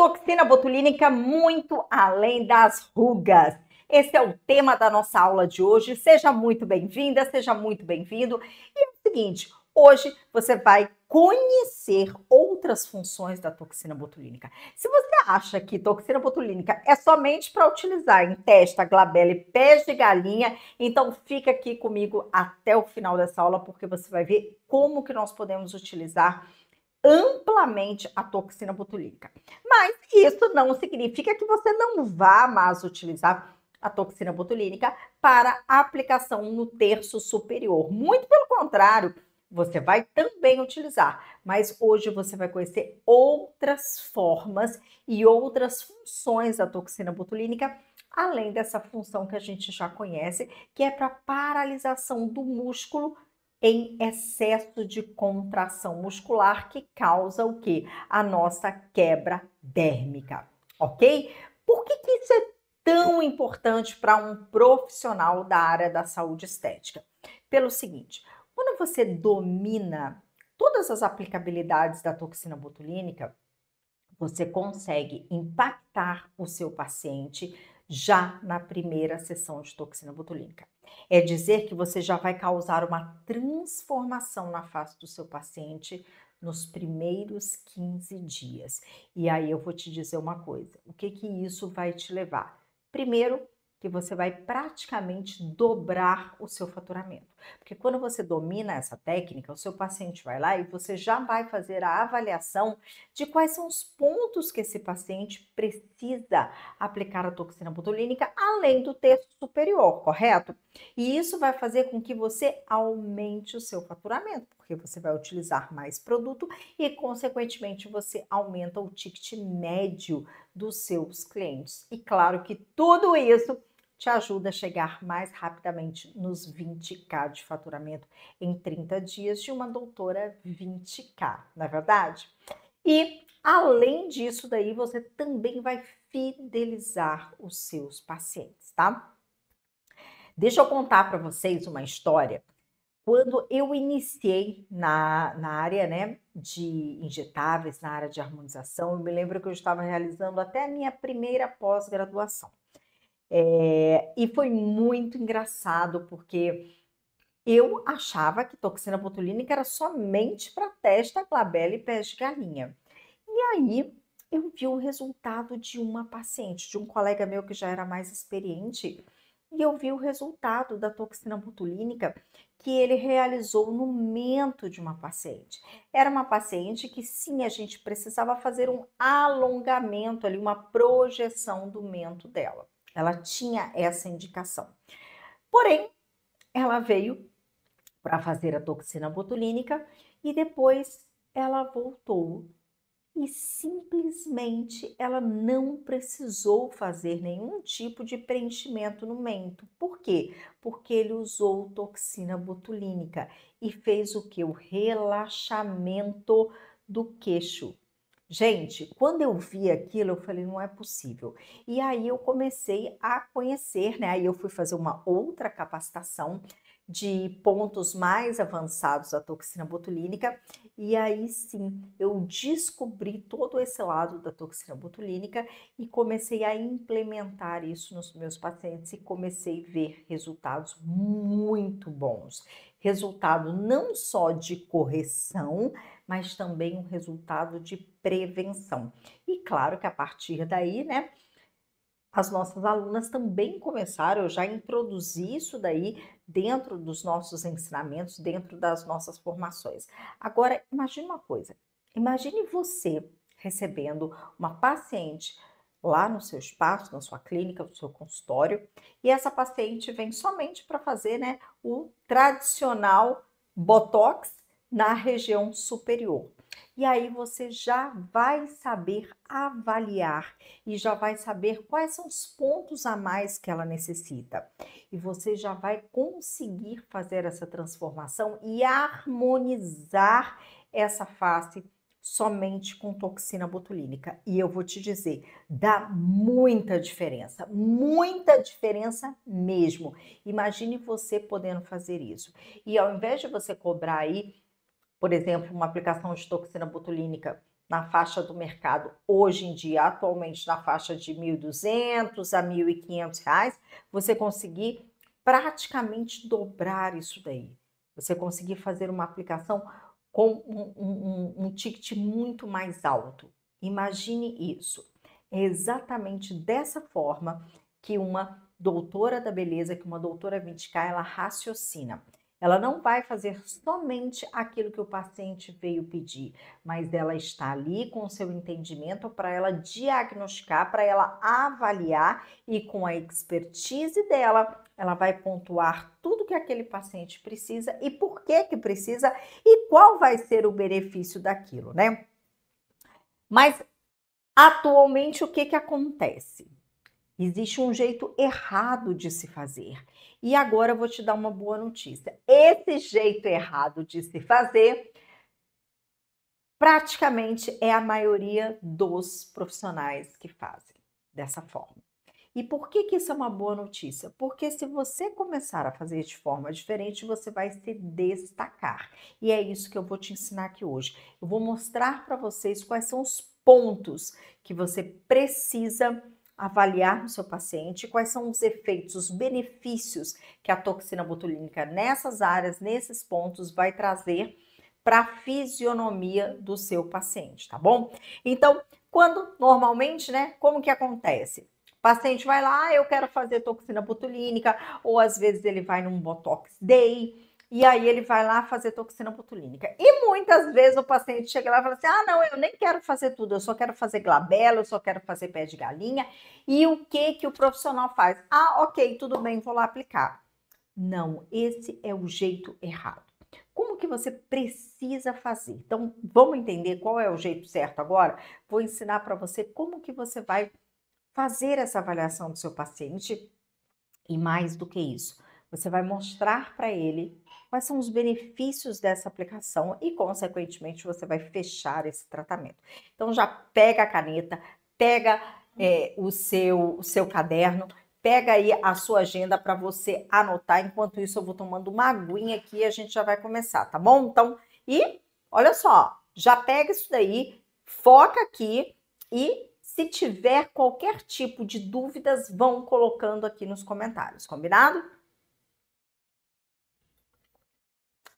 Toxina botulínica muito além das rugas. Esse é o tema da nossa aula de hoje. Seja muito bem-vinda, seja muito bem-vindo. E é o seguinte, hoje você vai conhecer outras funções da toxina botulínica. Se você acha que toxina botulínica é somente para utilizar em testa, glabela e pés de galinha, então fica aqui comigo até o final dessa aula porque você vai ver como que nós podemos utilizar amplamente a toxina botulínica. Mas isso não significa que você não vá mais utilizar a toxina botulínica para aplicação no terço superior. Muito pelo contrário, você vai também utilizar, mas hoje você vai conhecer outras formas e outras funções da toxina botulínica, além dessa função que a gente já conhece, que é para paralisação do músculo em excesso de contração muscular que causa o que? A nossa quebra dérmica, ok? Por que, que isso é tão importante para um profissional da área da saúde estética? Pelo seguinte, quando você domina todas as aplicabilidades da toxina botulínica, você consegue impactar o seu paciente já na primeira sessão de toxina botulínica. É dizer que você já vai causar uma transformação na face do seu paciente nos primeiros 15 dias. E aí eu vou te dizer uma coisa: o que que isso vai te levar? Primeiro, que você vai praticamente dobrar o seu faturamento. Porque quando você domina essa técnica, o seu paciente vai lá e você já vai fazer a avaliação de quais são os pontos que esse paciente precisa aplicar a toxina botulínica além do texto superior, correto? E isso vai fazer com que você aumente o seu faturamento, porque você vai utilizar mais produto e, consequentemente, você aumenta o ticket médio dos seus clientes. E claro que tudo isso te ajuda a chegar mais rapidamente nos 20k de faturamento em 30 dias de uma doutora 20k, não é verdade? E além disso daí, você também vai fidelizar os seus pacientes, tá? Deixa eu contar para vocês uma história. Quando eu iniciei na, na área né, de injetáveis, na área de harmonização, eu me lembro que eu estava realizando até a minha primeira pós-graduação. É, e foi muito engraçado, porque eu achava que toxina botulínica era somente para testa, glabela e pés de galinha. E aí eu vi o resultado de uma paciente, de um colega meu que já era mais experiente, e eu vi o resultado da toxina botulínica que ele realizou no mento de uma paciente. Era uma paciente que sim, a gente precisava fazer um alongamento ali, uma projeção do mento dela. Ela tinha essa indicação. Porém, ela veio para fazer a toxina botulínica e depois ela voltou e simplesmente ela não precisou fazer nenhum tipo de preenchimento no mento. Por quê? Porque ele usou toxina botulínica e fez o que? O relaxamento do queixo. Gente, quando eu vi aquilo, eu falei, não é possível. E aí eu comecei a conhecer, né? Aí eu fui fazer uma outra capacitação de pontos mais avançados da toxina botulínica, e aí sim eu descobri todo esse lado da toxina botulínica e comecei a implementar isso nos meus pacientes e comecei a ver resultados muito bons. Resultado não só de correção, mas também um resultado de prevenção. E claro que a partir daí, né, as nossas alunas também começaram, eu já introduzi isso daí dentro dos nossos ensinamentos, dentro das nossas formações. Agora, imagine uma coisa, imagine você recebendo uma paciente lá no seu espaço, na sua clínica, no seu consultório, e essa paciente vem somente para fazer né, o tradicional Botox na região superior. E aí você já vai saber avaliar e já vai saber quais são os pontos a mais que ela necessita. E você já vai conseguir fazer essa transformação e harmonizar essa face somente com toxina botulínica. E eu vou te dizer, dá muita diferença, muita diferença mesmo. Imagine você podendo fazer isso. E ao invés de você cobrar aí por exemplo, uma aplicação de toxina botulínica na faixa do mercado hoje em dia, atualmente na faixa de 1.200 a 1.500 reais, você conseguir praticamente dobrar isso daí. Você conseguir fazer uma aplicação com um, um, um ticket muito mais alto. Imagine isso. É exatamente dessa forma que uma doutora da beleza, que uma doutora 20K, ela raciocina. Ela não vai fazer somente aquilo que o paciente veio pedir, mas ela está ali com o seu entendimento para ela diagnosticar, para ela avaliar e com a expertise dela, ela vai pontuar tudo que aquele paciente precisa e por que que precisa e qual vai ser o benefício daquilo, né? Mas atualmente o que que acontece? Existe um jeito errado de se fazer. E agora eu vou te dar uma boa notícia. Esse jeito errado de se fazer praticamente é a maioria dos profissionais que fazem dessa forma. E por que, que isso é uma boa notícia? Porque se você começar a fazer de forma diferente, você vai se destacar. E é isso que eu vou te ensinar aqui hoje. Eu vou mostrar para vocês quais são os pontos que você precisa avaliar no seu paciente quais são os efeitos, os benefícios que a toxina botulínica nessas áreas, nesses pontos, vai trazer para a fisionomia do seu paciente, tá bom? Então, quando normalmente, né, como que acontece? O paciente vai lá, ah, eu quero fazer toxina botulínica, ou às vezes ele vai num Botox Day, e aí ele vai lá fazer toxina botulínica. E muitas vezes o paciente chega lá e fala assim: ah, não, eu nem quero fazer tudo, eu só quero fazer glabela, eu só quero fazer pé de galinha. E o que que o profissional faz? Ah, ok, tudo bem, vou lá aplicar. Não, esse é o jeito errado. Como que você precisa fazer? Então, vamos entender qual é o jeito certo agora? Vou ensinar para você como que você vai fazer essa avaliação do seu paciente e mais do que isso, você vai mostrar para ele quais são os benefícios dessa aplicação e, consequentemente, você vai fechar esse tratamento. Então, já pega a caneta, pega é, o, seu, o seu caderno, pega aí a sua agenda para você anotar. Enquanto isso, eu vou tomando uma aguinha aqui e a gente já vai começar, tá bom? Então, e olha só, já pega isso daí, foca aqui e se tiver qualquer tipo de dúvidas, vão colocando aqui nos comentários, combinado?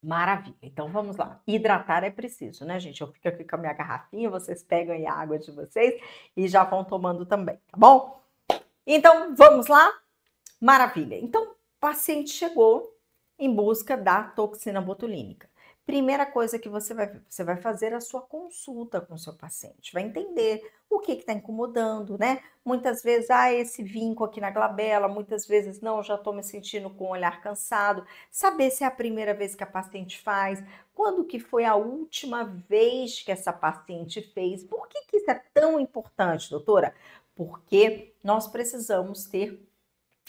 Maravilha. Então vamos lá. Hidratar é preciso, né, gente? Eu fico aqui com a minha garrafinha, vocês pegam a água de vocês e já vão tomando também, tá bom? Então vamos lá? Maravilha. Então, o paciente chegou em busca da toxina botulínica. Primeira coisa que você vai, você vai fazer é a sua consulta com o seu paciente, vai entender o que está incomodando, né? Muitas vezes, ah, esse vinco aqui na glabela, muitas vezes, não, já estou me sentindo com o olhar cansado. Saber se é a primeira vez que a paciente faz, quando que foi a última vez que essa paciente fez. Por que, que isso é tão importante, doutora? Porque nós precisamos ter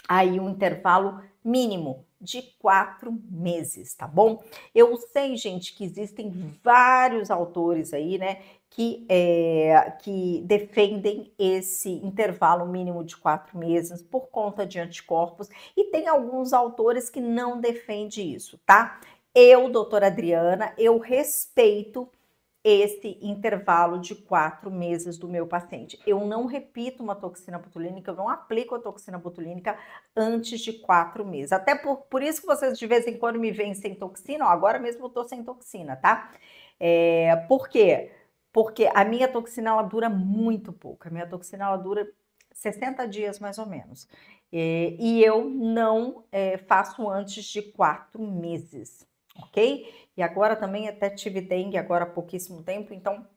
aí um intervalo mínimo de quatro meses, tá bom? Eu sei, gente, que existem vários autores aí, né, que, é, que defendem esse intervalo mínimo de quatro meses por conta de anticorpos, e tem alguns autores que não defendem isso, tá? Eu, doutora Adriana, eu respeito esse intervalo de quatro meses do meu paciente. Eu não repito uma toxina botulínica, eu não aplico a toxina botulínica antes de quatro meses. Até por, por isso que vocês de vez em quando me veem sem toxina, ó, agora mesmo eu tô sem toxina, tá? É, por quê? Porque a minha toxina ela dura muito pouco. A minha toxina ela dura 60 dias mais ou menos. É, e eu não é, faço antes de quatro meses ok? E agora também até tive dengue agora há pouquíssimo tempo, então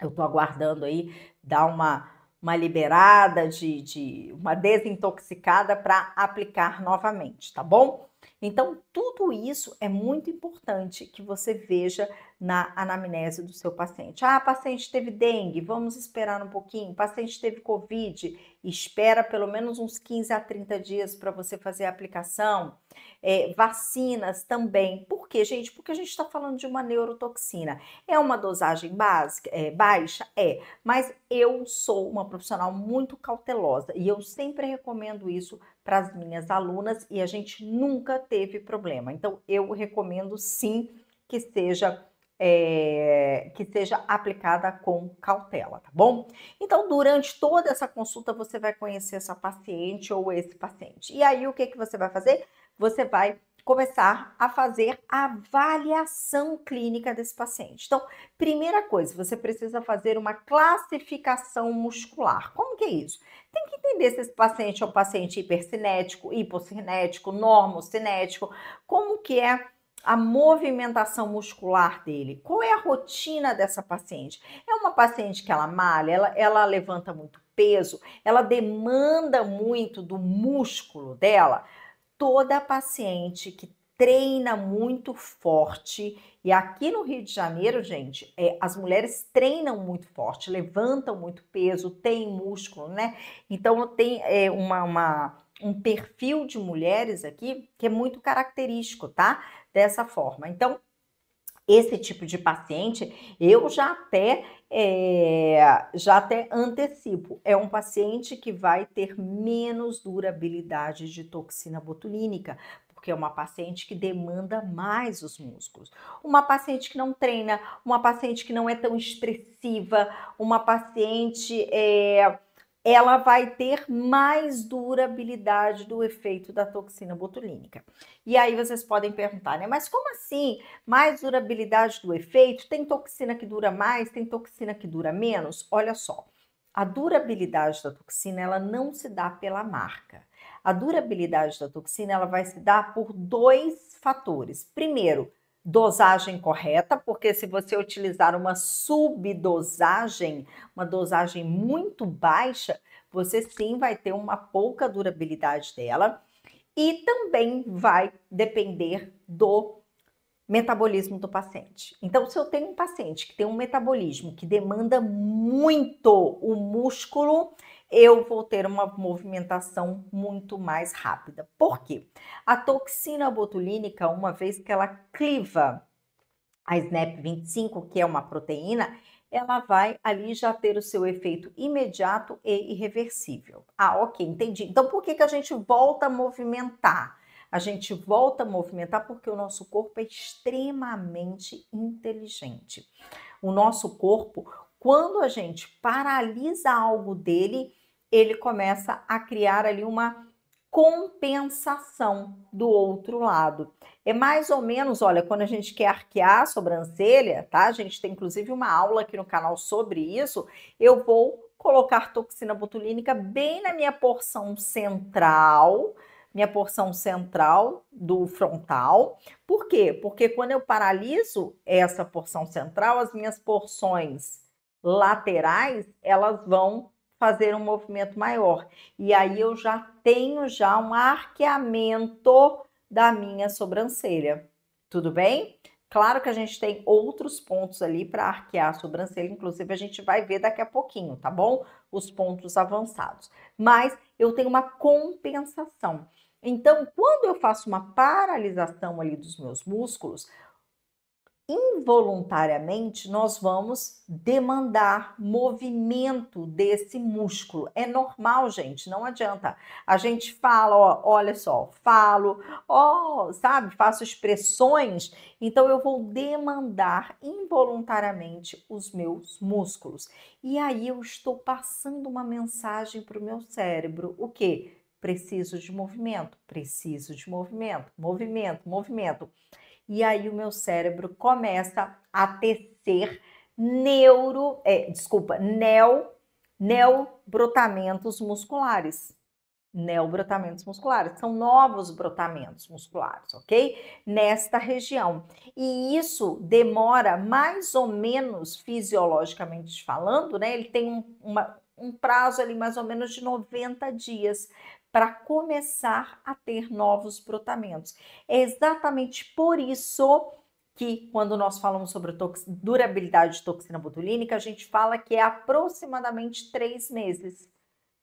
eu tô aguardando aí dar uma, uma liberada, de, de uma desintoxicada para aplicar novamente, tá bom? Então, tudo isso é muito importante que você veja na anamnese do seu paciente. Ah, paciente teve dengue, vamos esperar um pouquinho. Paciente teve Covid, espera pelo menos uns 15 a 30 dias para você fazer a aplicação. É, vacinas também. Por quê, gente? Porque a gente está falando de uma neurotoxina. É uma dosagem básica, é, baixa? É, mas eu sou uma profissional muito cautelosa e eu sempre recomendo isso para as minhas alunas e a gente nunca teve problema. Então, eu recomendo sim que seja é, que seja aplicada com cautela, tá bom? Então, durante toda essa consulta, você vai conhecer essa paciente ou esse paciente. E aí, o que, que você vai fazer? Você vai começar a fazer a avaliação clínica desse paciente. Então, primeira coisa, você precisa fazer uma classificação muscular. Como que é isso? Tem que entender se esse paciente é um paciente hipercinético, hipocinético, normocinético, como que é a movimentação muscular dele. Qual é a rotina dessa paciente? É uma paciente que ela malha, ela, ela levanta muito peso, ela demanda muito do músculo dela. Toda paciente que treina muito forte, e aqui no Rio de Janeiro, gente, é, as mulheres treinam muito forte, levantam muito peso, tem músculo, né? Então tem é, uma, uma um perfil de mulheres aqui que é muito característico, tá? Dessa forma. Então, esse tipo de paciente, eu já até é, já até antecipo. É um paciente que vai ter menos durabilidade de toxina botulínica, porque é uma paciente que demanda mais os músculos. Uma paciente que não treina, uma paciente que não é tão expressiva, uma paciente é, ela vai ter mais durabilidade do efeito da toxina botulínica. E aí vocês podem perguntar, né? Mas como assim? Mais durabilidade do efeito? Tem toxina que dura mais, tem toxina que dura menos? Olha só. A durabilidade da toxina, ela não se dá pela marca. A durabilidade da toxina, ela vai se dar por dois fatores. Primeiro, dosagem correta, porque se você utilizar uma subdosagem, uma dosagem muito baixa, você sim vai ter uma pouca durabilidade dela e também vai depender do metabolismo do paciente. Então, se eu tenho um paciente que tem um metabolismo que demanda muito o músculo, eu vou ter uma movimentação muito mais rápida. Por quê? A toxina botulínica, uma vez que ela cliva a SNAP25, que é uma proteína, ela vai ali já ter o seu efeito imediato e irreversível. Ah, ok, entendi. Então, por que, que a gente volta a movimentar? A gente volta a movimentar porque o nosso corpo é extremamente inteligente. O nosso corpo, quando a gente paralisa algo dele, ele começa a criar ali uma compensação do outro lado. É mais ou menos, olha, quando a gente quer arquear a sobrancelha, tá? A gente tem inclusive uma aula aqui no canal sobre isso. Eu vou colocar toxina botulínica bem na minha porção central, minha porção central do frontal. Por quê? Porque quando eu paraliso essa porção central, as minhas porções laterais, elas vão fazer um movimento maior. E aí eu já tenho já um arqueamento da minha sobrancelha. Tudo bem? Claro que a gente tem outros pontos ali para arquear a sobrancelha, inclusive a gente vai ver daqui a pouquinho, tá bom? Os pontos avançados. Mas eu tenho uma compensação. Então, quando eu faço uma paralisação ali dos meus músculos, involuntariamente nós vamos demandar movimento desse músculo. É normal, gente, não adianta. A gente fala, ó, olha só, falo, ó, sabe, faço expressões, então eu vou demandar involuntariamente os meus músculos. E aí eu estou passando uma mensagem para o meu cérebro, o quê? Preciso de movimento, preciso de movimento, movimento, movimento e aí o meu cérebro começa a tecer neuro, é, desculpa, neo, neobrotamentos musculares. Neobrotamentos musculares, são novos brotamentos musculares, ok? Nesta região. E isso demora mais ou menos, fisiologicamente falando, né? Ele tem um, uma, um prazo ali mais ou menos de 90 dias para começar a ter novos brotamentos. É exatamente por isso que quando nós falamos sobre durabilidade de toxina botulínica, a gente fala que é aproximadamente três meses.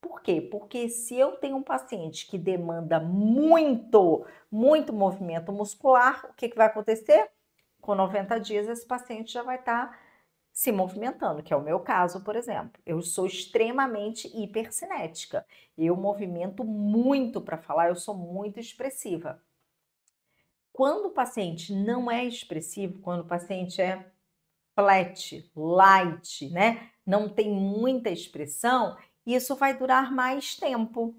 Por quê? Porque se eu tenho um paciente que demanda muito, muito movimento muscular, o que, que vai acontecer? Com 90 dias, esse paciente já vai estar tá se movimentando, que é o meu caso, por exemplo. Eu sou extremamente hipercinética. Eu movimento muito para falar, eu sou muito expressiva. Quando o paciente não é expressivo, quando o paciente é flat, light, né? Não tem muita expressão, isso vai durar mais tempo.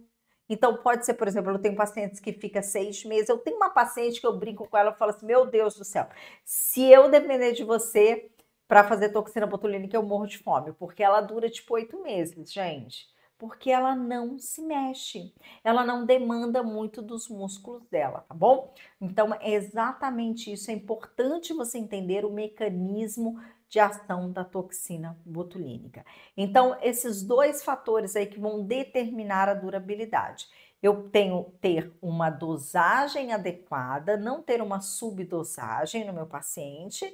Então, pode ser, por exemplo, eu tenho pacientes que fica seis meses. Eu tenho uma paciente que eu brinco com ela e falo assim: Meu Deus do céu, se eu depender de você para fazer toxina botulínica, eu morro de fome, porque ela dura tipo oito meses, gente porque ela não se mexe, ela não demanda muito dos músculos dela, tá bom? Então, é exatamente isso. É importante você entender o mecanismo de ação da toxina botulínica. Então, esses dois fatores aí que vão determinar a durabilidade eu tenho ter uma dosagem adequada, não ter uma subdosagem no meu paciente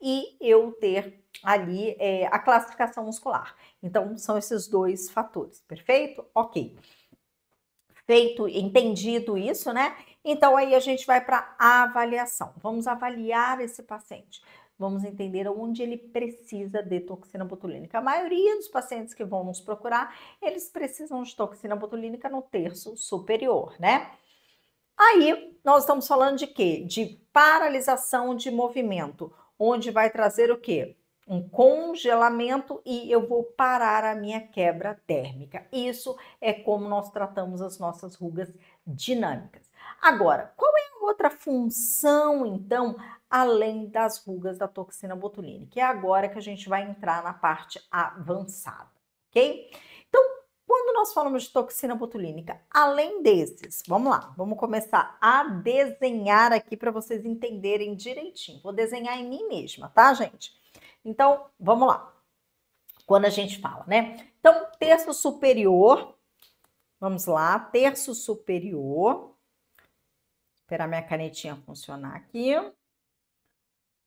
e eu ter ali é, a classificação muscular. Então, são esses dois fatores, perfeito? Ok. Feito, entendido isso, né? Então, aí a gente vai para a avaliação. Vamos avaliar esse paciente vamos entender onde ele precisa de toxina botulínica. A maioria dos pacientes que vão nos procurar, eles precisam de toxina botulínica no terço superior, né? Aí, nós estamos falando de quê? De paralisação de movimento, onde vai trazer o quê? Um congelamento e eu vou parar a minha quebra térmica. Isso é como nós tratamos as nossas rugas dinâmicas. Agora, qual é a outra função, então, além das rugas da toxina botulínica. É agora que a gente vai entrar na parte avançada, ok? Então, quando nós falamos de toxina botulínica, além desses, vamos lá, vamos começar a desenhar aqui para vocês entenderem direitinho. Vou desenhar em mim mesma, tá, gente? Então, vamos lá. Quando a gente fala, né? Então, terço superior, vamos lá, terço superior. Esperar minha canetinha funcionar aqui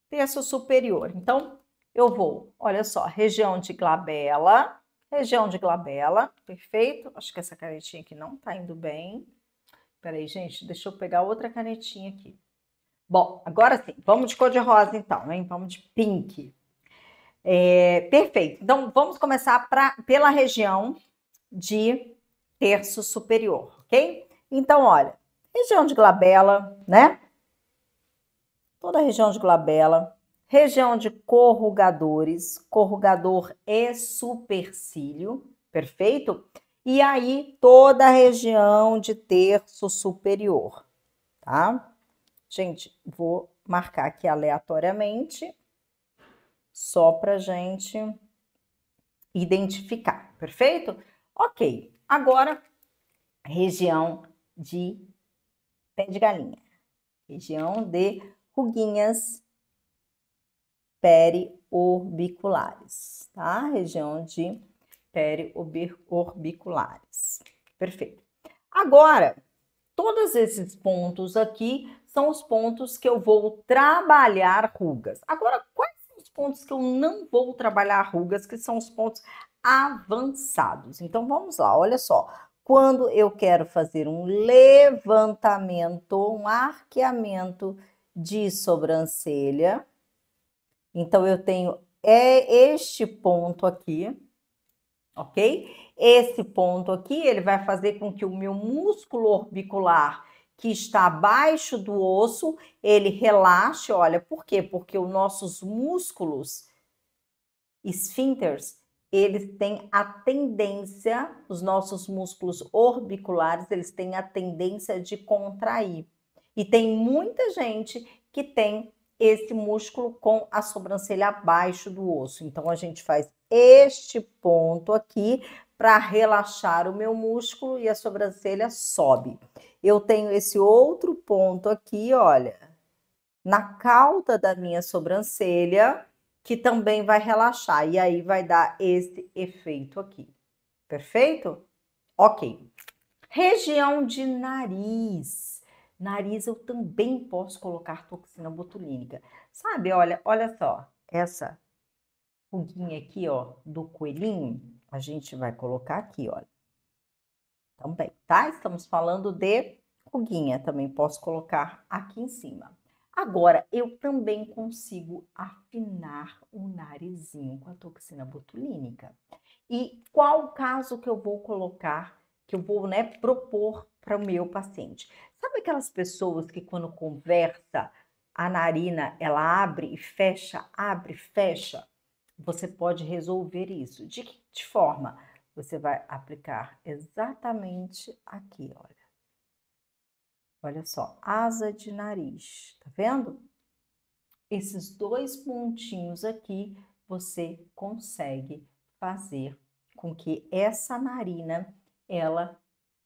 terço superior. Então, eu vou, olha só, região de glabela, região de glabela, perfeito? Acho que essa canetinha aqui não tá indo bem. Peraí, gente, deixa eu pegar outra canetinha aqui. Bom, agora sim, vamos de cor de rosa então, hein? Vamos de pink. É, perfeito. Então, vamos começar pra, pela região de terço superior, ok? Então, olha, região de glabela, né? Toda a região de glabela, região de corrugadores, corrugador e supercílio, perfeito? E aí toda a região de terço superior, tá? Gente, vou marcar aqui aleatoriamente, só para gente identificar, perfeito? Ok, agora região de pé de galinha, região de ruguinhas periorbiculares, tá? Região de periorbiculares. Perfeito. Agora, todos esses pontos aqui são os pontos que eu vou trabalhar rugas. Agora, quais são os pontos que eu não vou trabalhar rugas, que são os pontos avançados? Então, vamos lá, olha só. Quando eu quero fazer um levantamento, um arqueamento de sobrancelha. Então, eu tenho é este ponto aqui, ok? Esse ponto aqui, ele vai fazer com que o meu músculo orbicular, que está abaixo do osso, ele relaxe. Olha, por quê? Porque os nossos músculos esfíncteres, eles têm a tendência, os nossos músculos orbiculares, eles têm a tendência de contrair. E tem muita gente que tem esse músculo com a sobrancelha abaixo do osso. Então, a gente faz este ponto aqui para relaxar o meu músculo e a sobrancelha sobe. Eu tenho esse outro ponto aqui, olha, na cauda da minha sobrancelha, que também vai relaxar. E aí vai dar esse efeito aqui. Perfeito? Ok. Região de nariz. Nariz eu também posso colocar toxina botulínica. Sabe, olha, olha só, essa ruguinha aqui, ó, do coelhinho, a gente vai colocar aqui, olha. Também, tá? Estamos falando de ruguinha, também posso colocar aqui em cima. Agora, eu também consigo afinar o narizinho com a toxina botulínica. E qual caso que eu vou colocar, que eu vou, né, propor para o meu paciente? Sabe aquelas pessoas que quando conversa, a narina ela abre e fecha, abre e fecha? você pode resolver isso. De que forma? Você vai aplicar exatamente aqui, olha. Olha só, asa de nariz, tá vendo? Esses dois pontinhos aqui, você consegue fazer com que essa narina, ela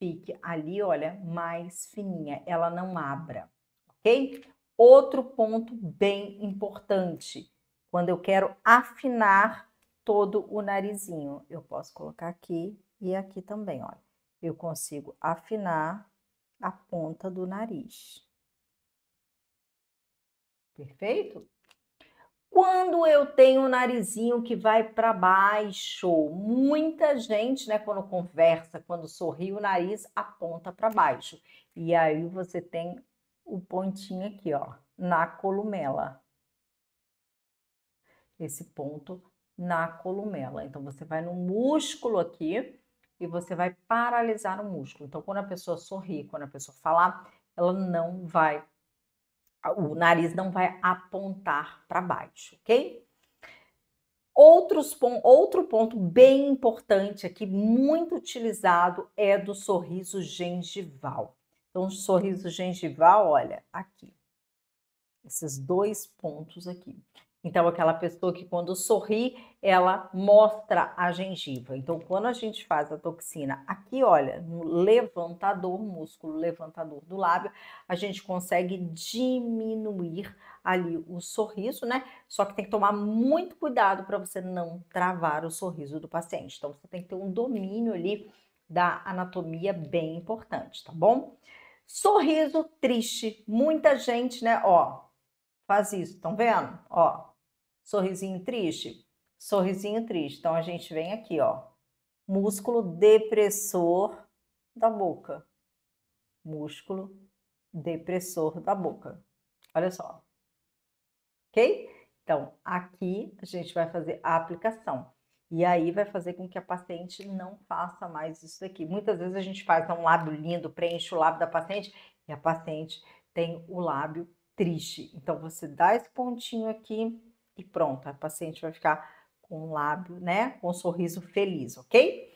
fique ali, olha, mais fininha, ela não abra, ok? Outro ponto bem importante, quando eu quero afinar todo o narizinho, eu posso colocar aqui e aqui também, olha. Eu consigo afinar a ponta do nariz. Perfeito? Quando eu tenho o narizinho que vai para baixo, muita gente, né, quando conversa, quando sorri, o nariz aponta para baixo. E aí você tem o pontinho aqui, ó, na columela. Esse ponto na columela. Então você vai no músculo aqui e você vai paralisar o músculo. Então quando a pessoa sorri, quando a pessoa falar, ela não vai o nariz não vai apontar para baixo, ok? Outros, outro ponto bem importante aqui, muito utilizado, é do sorriso gengival. Então, o sorriso gengival, olha, aqui. Esses dois pontos aqui. Então, aquela pessoa que quando sorri, ela mostra a gengiva. Então, quando a gente faz a toxina aqui, olha, no levantador, músculo levantador do lábio, a gente consegue diminuir ali o sorriso, né? Só que tem que tomar muito cuidado para você não travar o sorriso do paciente. Então, você tem que ter um domínio ali da anatomia bem importante, tá bom? Sorriso triste. Muita gente, né, ó, faz isso, estão vendo? Ó, Sorrisinho triste? Sorrisinho triste. Então, a gente vem aqui, ó. Músculo depressor da boca. Músculo depressor da boca. Olha só. Ok? Então, aqui a gente vai fazer a aplicação. E aí vai fazer com que a paciente não faça mais isso daqui. Muitas vezes a gente faz um lábio lindo, preenche o lábio da paciente e a paciente tem o lábio triste. Então, você dá esse pontinho aqui, e pronto, a paciente vai ficar com o lábio, né, com um sorriso feliz, ok?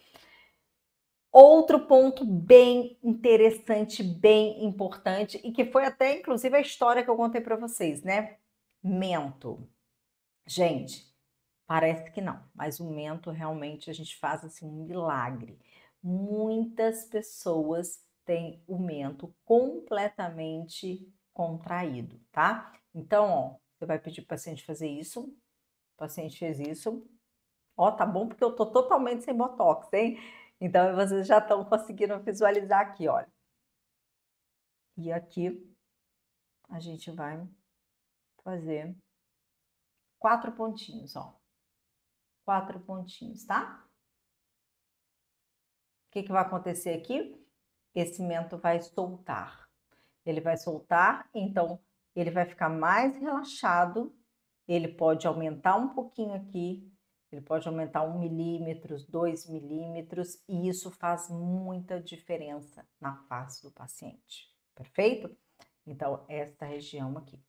Outro ponto bem interessante, bem importante e que foi até inclusive a história que eu contei para vocês, né? Mento. Gente, parece que não, mas o mento realmente a gente faz assim um milagre. Muitas pessoas têm o mento completamente contraído, tá? Então, ó, você vai pedir para o paciente fazer isso. O paciente fez isso. Ó, tá bom porque eu tô totalmente sem botox, hein? Então vocês já estão conseguindo visualizar aqui, olha. E aqui a gente vai fazer quatro pontinhos, ó. Quatro pontinhos, tá? O que, que vai acontecer aqui? Esse mento vai soltar. Ele vai soltar, então ele vai ficar mais relaxado, ele pode aumentar um pouquinho aqui, ele pode aumentar um milímetro, dois milímetros, e isso faz muita diferença na face do paciente, perfeito? Então, esta região aqui.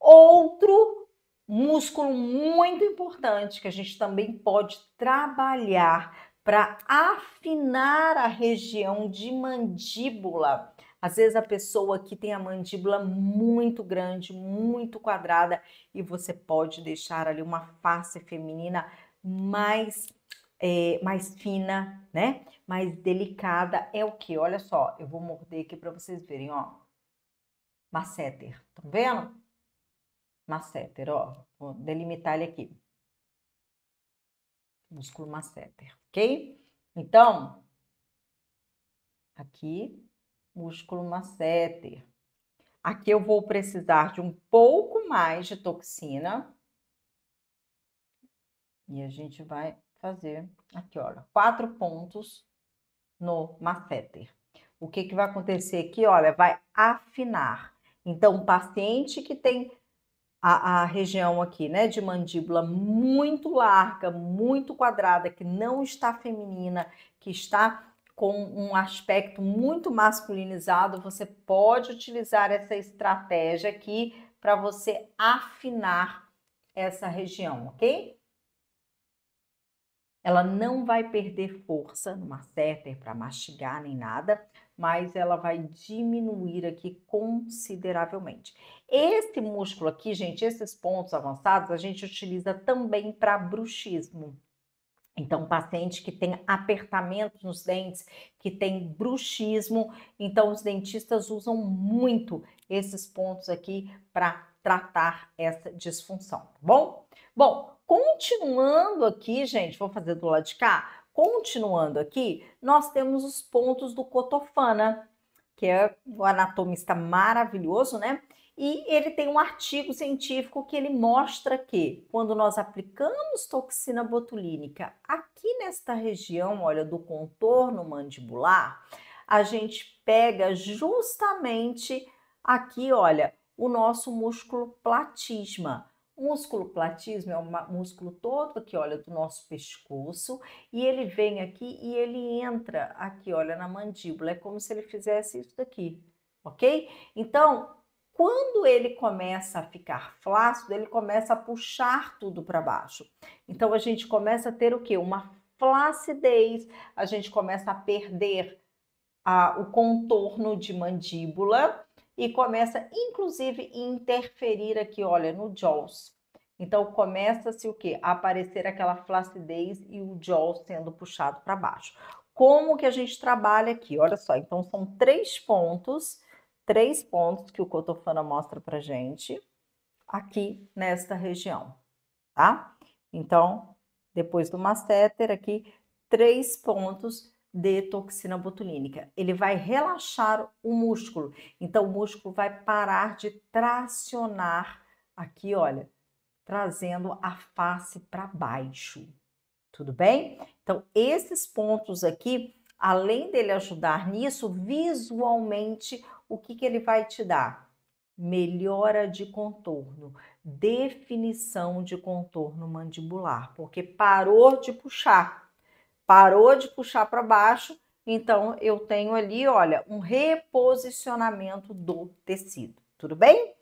Outro músculo muito importante que a gente também pode trabalhar para afinar a região de mandíbula às vezes a pessoa que tem a mandíbula muito grande, muito quadrada, e você pode deixar ali uma face feminina mais é, mais fina, né? Mais delicada. É o que? Olha só, eu vou morder aqui para vocês verem, ó. Masseter, tá vendo? Masseter, ó. Vou delimitar ele aqui. Músculo masseter, ok? Então, aqui músculo masseter. Aqui eu vou precisar de um pouco mais de toxina. E a gente vai fazer aqui, olha, quatro pontos no masseter. O que, que vai acontecer aqui? Olha, vai afinar. Então, o paciente que tem a, a, região aqui, né, de mandíbula muito larga, muito quadrada, que não está feminina, que está com um aspecto muito masculinizado, você pode utilizar essa estratégia aqui para você afinar essa região, ok? ela não vai perder força no masseter para mastigar nem nada, mas ela vai diminuir aqui consideravelmente. Esse músculo aqui, gente, esses pontos avançados, a gente utiliza também para bruxismo. Então, paciente que tem apertamento nos dentes, que tem bruxismo, então os dentistas usam muito esses pontos aqui para tratar essa disfunção, tá bom? Bom, continuando aqui, gente, vou fazer do lado de cá. Continuando aqui, nós temos os pontos do Cotofana, que é o anatomista maravilhoso, né? E ele tem um artigo científico que ele mostra que quando nós aplicamos toxina botulínica aqui nesta região, olha, do contorno mandibular, a gente pega justamente aqui, olha, o nosso músculo platisma. Músculo platismo é um músculo todo aqui, olha, do nosso pescoço, e ele vem aqui e ele entra aqui, olha, na mandíbula. É como se ele fizesse isso daqui, ok? Então, quando ele começa a ficar flácido, ele começa a puxar tudo para baixo. Então a gente começa a ter o que? Uma flacidez, a gente começa a perder a, o contorno de mandíbula e começa inclusive interferir aqui, olha, no jaws. Então começa-se o que? Aparecer aquela flacidez e o jaws sendo puxado para baixo. Como que a gente trabalha aqui? Olha só, então são três pontos três pontos que o Cotofana mostra para gente aqui nesta região, tá? Então, depois do masseter aqui, três pontos de toxina botulínica. Ele vai relaxar o músculo, então o músculo vai parar de tracionar aqui, olha, trazendo a face para baixo. Tudo bem? Então, esses pontos aqui, além dele ajudar nisso, visualmente o que, que ele vai te dar? Melhora de contorno, definição de contorno mandibular, porque parou de puxar, parou de puxar para baixo, então eu tenho ali, olha, um reposicionamento do tecido, tudo bem?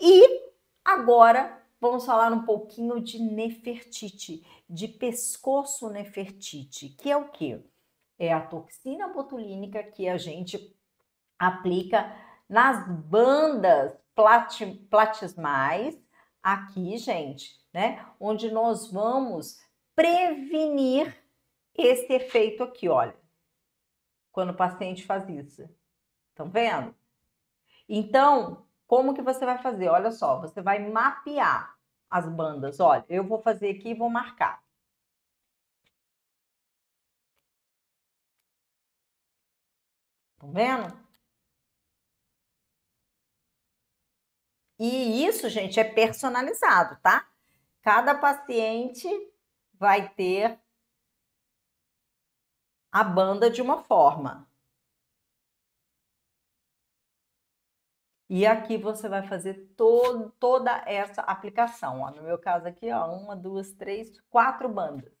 E agora vamos falar um pouquinho de nefertite, de pescoço nefertite, que é o que? É a toxina botulínica que a gente aplica nas bandas plat, platismais, aqui, gente, né? Onde nós vamos prevenir esse efeito aqui, olha. Quando o paciente faz isso. Estão vendo? Então, como que você vai fazer? Olha só, você vai mapear as bandas. Olha, eu vou fazer aqui e vou marcar. Estão vendo? E isso, gente, é personalizado, tá? Cada paciente vai ter a banda de uma forma. E aqui você vai fazer toda essa aplicação. Ó. No meu caso aqui, ó, uma, duas, três, quatro bandas,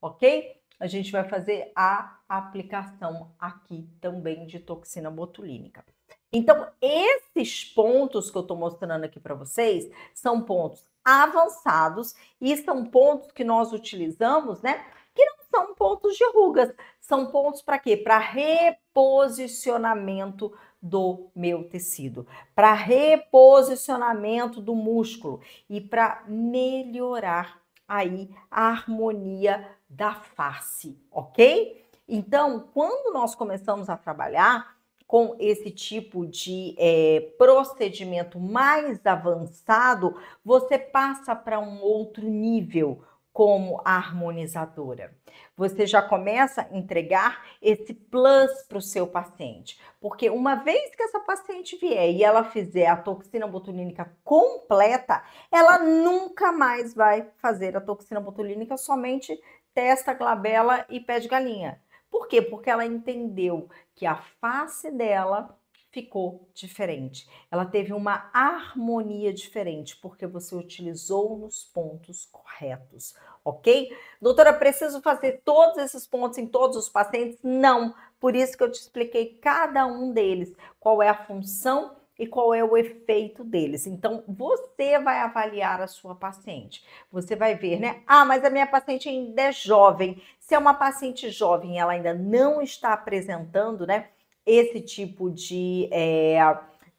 ok? A gente vai fazer a aplicação aqui também de toxina botulínica. Então, esses pontos que eu estou mostrando aqui para vocês são pontos avançados e são pontos que nós utilizamos, né? Que não são pontos de rugas, são pontos para quê? Para reposicionamento do meu tecido, para reposicionamento do músculo e para melhorar aí a harmonia da face, ok? Então, quando nós começamos a trabalhar com esse tipo de é, procedimento mais avançado, você passa para um outro nível como harmonizadora. Você já começa a entregar esse plus para o seu paciente, porque uma vez que essa paciente vier e ela fizer a toxina botulínica completa, ela nunca mais vai fazer a toxina botulínica somente testa, glabela e pé de galinha. Por quê? Porque ela entendeu que a face dela ficou diferente. Ela teve uma harmonia diferente, porque você utilizou nos pontos corretos, ok? Doutora, preciso fazer todos esses pontos em todos os pacientes? Não. Por isso que eu te expliquei cada um deles, qual é a função e qual é o efeito deles. Então, você vai avaliar a sua paciente. Você vai ver, né? Ah, mas a minha paciente ainda é jovem. Se é uma paciente jovem, ela ainda não está apresentando, né? Esse tipo de. É,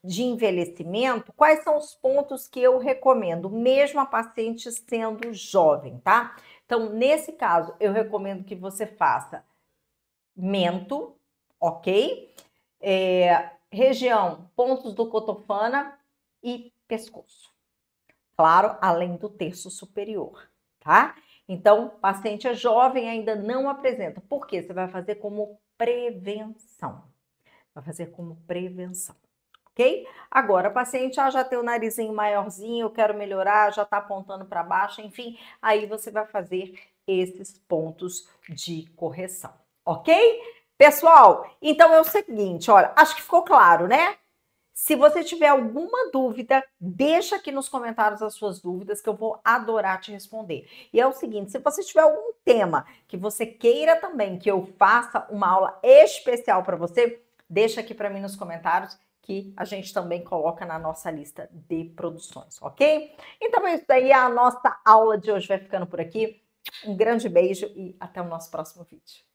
de envelhecimento, quais são os pontos que eu recomendo, mesmo a paciente sendo jovem, tá? Então, nesse caso, eu recomendo que você faça mento, ok? É, região, pontos do cotofana e pescoço. Claro, além do terço superior, tá? Então, paciente é jovem, ainda não apresenta. Por quê? Você vai fazer como prevenção. Vai fazer como prevenção ok? Agora, paciente ah, já tem o narizinho maiorzinho, eu quero melhorar, já está apontando para baixo, enfim, aí você vai fazer esses pontos de correção, ok? Pessoal, então é o seguinte, olha, acho que ficou claro, né? Se você tiver alguma dúvida, deixa aqui nos comentários as suas dúvidas que eu vou adorar te responder. E é o seguinte, se você tiver algum tema que você queira também que eu faça uma aula especial para você, deixa aqui para mim nos comentários que a gente também coloca na nossa lista de produções, ok? Então é isso aí, a nossa aula de hoje vai ficando por aqui. Um grande beijo e até o nosso próximo vídeo.